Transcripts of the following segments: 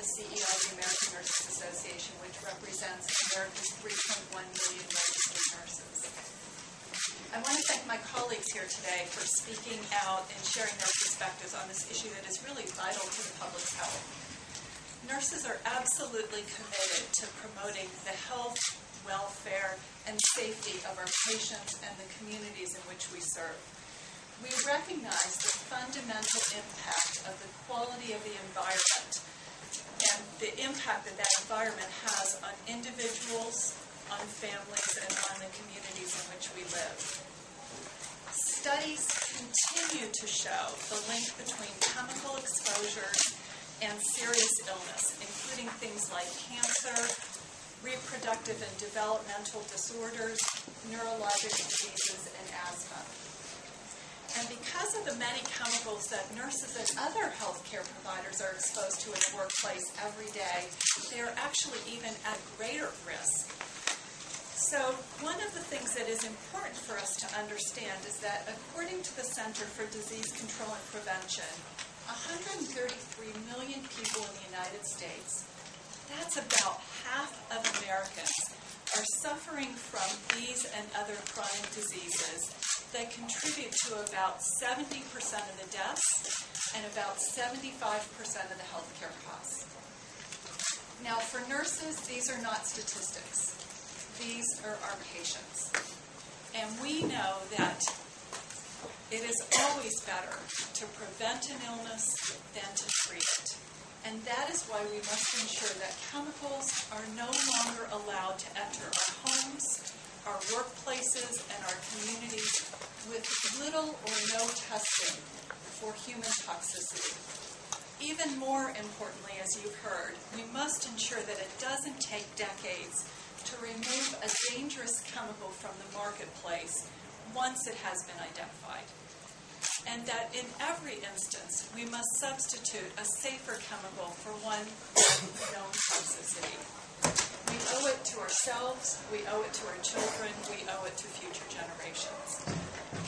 the CEO of the American Nurses Association, which represents America's 3.1 million registered nurses. I want to thank my colleagues here today for speaking out and sharing their perspectives on this issue that is really vital to the public's health. Nurses are absolutely committed to promoting the health, welfare, and safety of our patients and the communities in which we serve. We recognize the fundamental impact of the quality of the environment the impact that that environment has on individuals, on families, and on the communities in which we live. Studies continue to show the link between chemical exposure and serious illness, including things like cancer, reproductive and developmental disorders, neurologic diseases, and asthma. And because of the many chemicals that nurses and other healthcare providers are exposed to in the workplace every day, they are actually even at greater risk. So, one of the things that is important for us to understand is that according to the Center for Disease Control and Prevention, 133 million people in the United States, that's about half of Americans, are suffering from these and other chronic diseases that contribute to about 70% of the deaths and about 75% of the healthcare costs. Now, for nurses, these are not statistics. These are our patients. And we know that it is always better to prevent an illness than to treat it. And that is why we must ensure that chemicals are no longer allowed to enter our homes, our workplaces, and our communities with little or no testing for human toxicity. Even more importantly, as you've heard, we must ensure that it doesn't take decades to remove a dangerous chemical from the marketplace once it has been identified. And that in every instance, we must substitute a safer chemical for one known toxicity. We owe it to ourselves, we owe it to our children, we owe it to future generations.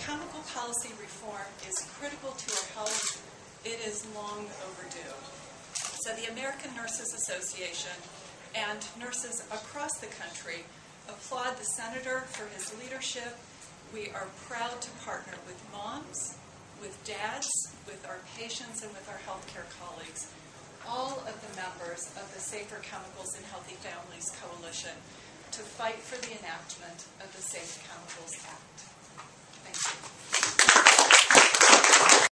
Chemical policy reform is critical to our health. It is long overdue. So the American Nurses Association and nurses across the country applaud the senator for his leadership. We are proud to partner with moms, with dads, with our patients, and with our healthcare colleagues, all of the members of the Safer Chemicals and Healthy Families Coalition, to fight for the enactment of the Safe Chemicals Act.